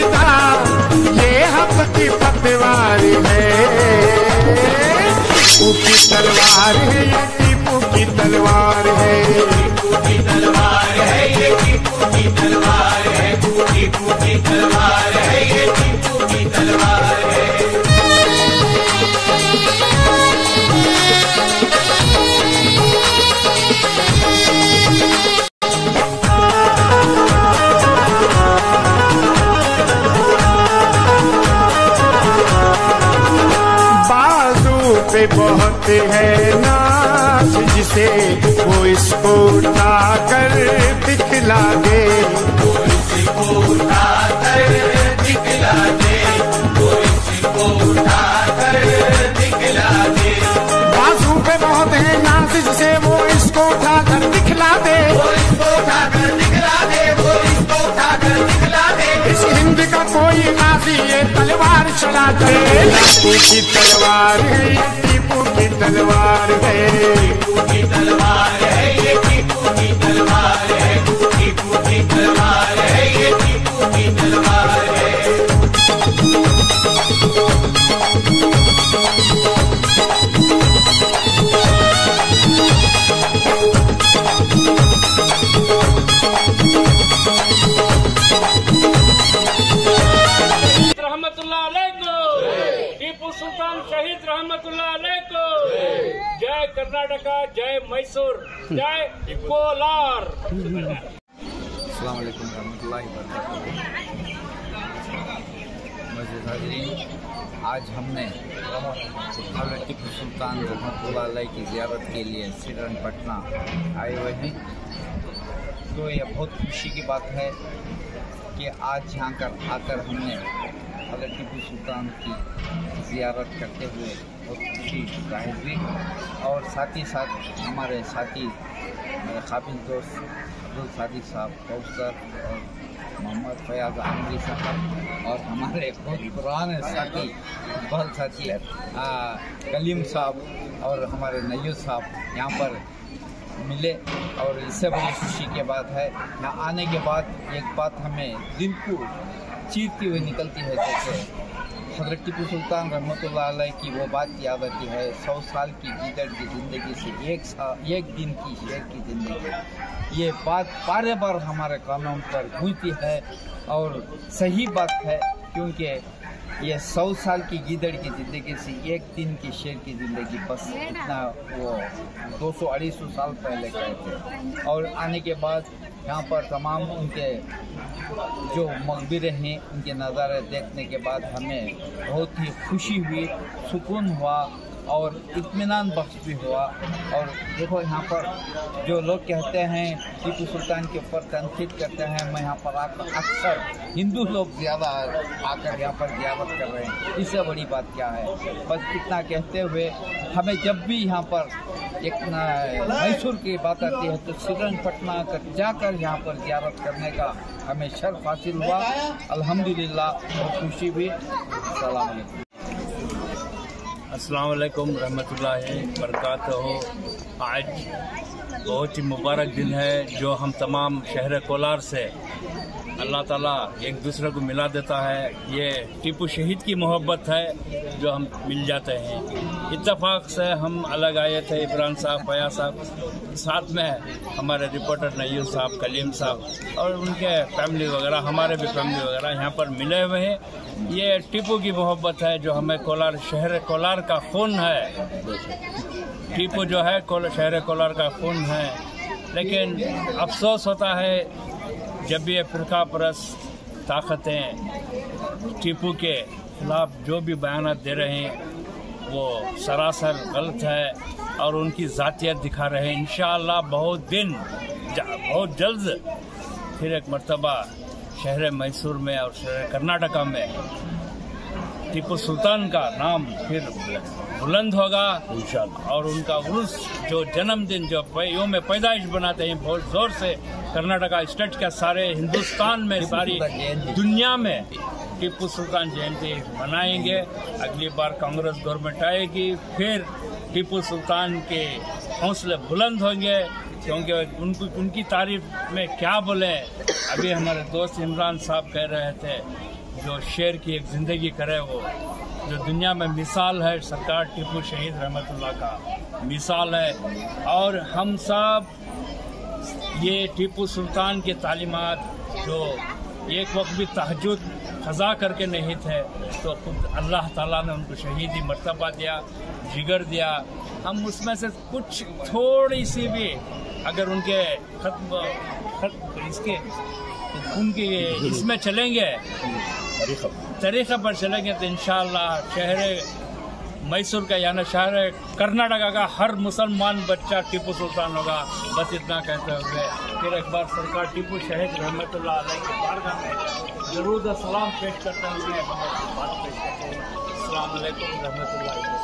कविता ये हम की पतवार है। उसकी तलवार है ये टीपू की तलवार है। बहुत है नाच जिसे वो इसको उठाकर दिखला दे। किसी को उठा कर दिखला दे। कोई को उठा कर दिखला दे। बाजू पे बहुत है नाच जिसे वो इसको दिखला दे। वो इसको उठा कर दिखला दे। वो इसको उठा कर दिखला दे। इस हिंद का कोई नाजी ये तलवार चला दे। की तलवार की तलवार है। टीपू की तलवार है ये टीपू की तलवार है टीपू की तलवार है, ये टीपू की तलवार सुल्तान शहीद रहमतुल्लाह को जय कर्नाटका, जय मैसूर, जय कोलार। आज हमने हज़रत टीपू सुल्तान रहमतुल्लाह अलैह की ज़ियारत के लिए श्रीरंग पटना आए हुए हैं। तो यह बहुत खुशी की बात है कि आज यहाँ कर आकर हमने हज़रत टीपू सुल्तान की ज़ियारत करते हुए बहुत खुशी ज़ाहिर हुई और साथ ही साथ हमारे साथी, मेरे काबिल दोस्त अब्दुल सादिक साहब, कौसर और मोहम्मद फयाज आमरी साहब और हमारे बहुत पुराने साथी बहुत साथी कलीम साहब और हमारे नैयू साहब यहाँ पर मिले और इससे बड़ी खुशी की बात है। यहाँ आने के बाद एक बात हमें दिल को चीरती हुई निकलती है, जैसे हज़रत टीपू सुल्तान रहमत की वो बात याद आती है, सौ साल की गीदड़ की ज़िंदगी से एक साल एक दिन की शेर की ज़िंदगी। ये बात बार बार हमारे कानून पर गूंजती है और सही बात है, क्योंकि ये सौ साल की गिदड़ की ज़िंदगी से एक दिन की शेर की ज़िंदगी, बस इतना वो दो सौ अढ़ी सौ साल पहले गए थे। और आने के बाद यहाँ पर तमाम उनके जो मकबरे हैं, उनके नज़ारे देखने के बाद हमें बहुत ही खुशी हुई, सुकून हुआ। और इतमान बख्श भी हुआ। और देखो यहाँ पर जो लोग कहते हैं, टीपू सुल्तान के ऊपर तनकीद करते हैं, मैं यहाँ पर आकर अक्सर हिंदू लोग ज़्यादा आकर यहाँ पर जियावत कर रहे हैं। इससे बड़ी बात क्या है? बस इतना कहते हुए हमें जब भी यहाँ पर एक मैसूर की बात आती है तो श्रीरंगपटना कर, जाकर यहाँ पर जियारत करने का हमें शर्फ हासिल हुआ। अल्हम्दुलिल्लाह बहुत खुशी हुई अस्सलाम अस्सलाम वालेकुम रहमतुल्लाहि बरकातहू आज बहुत ही मुबारक दिन है जो हम तमाम शहर कोलार से अल्लाह ताला एक दूसरे को मिला देता है। ये टीपू शहीद की मोहब्बत है जो हम मिल जाते हैं। इतफाक से हम अलग आए थे इमरान साहब फया साहब। साथ में हमारे रिपोर्टर नय्यूर साहब कलीम साहब और उनके फैमिली वगैरह हमारे भी फैमिली वगैरह यहाँ पर मिले हुए हैं। ये टीपू की मोहब्बत है जो हमें कोलार शहर कोलार का खून है। टीपू जो है कोल, शहर कोलार का खून है। लेकिन अफसोस होता है जब भी ये फिरका परस ताकतें टीपू के खिलाफ जो भी बयान दे रहे हैं वो सरासर गलत है और उनकी ज़ातियत दिखा रहे हैं। इन बहुत दिन बहुत जल्द फिर एक मरतबा शहर मैसूर में और शहर कर्नाटका में टीपू सुल्तान का नाम फिर बुलंद होगा और उनका उर्स जो जन्मदिन जो योम पैदाइश बनाते हैं बहुत ज़ोर से कर्नाटका स्टेट के सारे हिंदुस्तान में, सारी दुनिया में टीपू सुल्तान जयंती मनाएँगे। अगली बार कांग्रेस गवर्नमेंट आएगी, फिर टीपू सुल्तान के हौसले बुलंद होंगे, क्योंकि उनको, उनकी तारीफ़ में क्या बोले। अभी हमारे दोस्त इमरान साहब कह रहे थे, जो शेर की एक ज़िंदगी करे वो, जो दुनिया में मिसाल है सरकार टीपू शहीद रहमतुल्लाह का मिसाल है। और हम सब ये टीपू सुल्तान की तालीमत जो एक वक्त भी तहजद खजा करके नहीं थे तो खुद अल्लाह ताला ने उनको शहीदी मरतबा दिया जिगर दिया। हम उसमें से कुछ थोड़ी सी भी अगर उनके खत्म खत्म इसके उनके इसमें चलेंगे तरीक़े। पर चलेंगे तो इन शहर मैसूर का यानी शहर है। कर्नाटका का हर मुसलमान बच्चा टीपू सुल्तान होगा। बस इतना कहते हुए। फिर एक बार सरकार टीपू शहीद रहमत ज़रूर सलाम पेश करते हुए बात पेश करते हैं। रहमतुल्लाह।